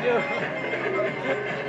do.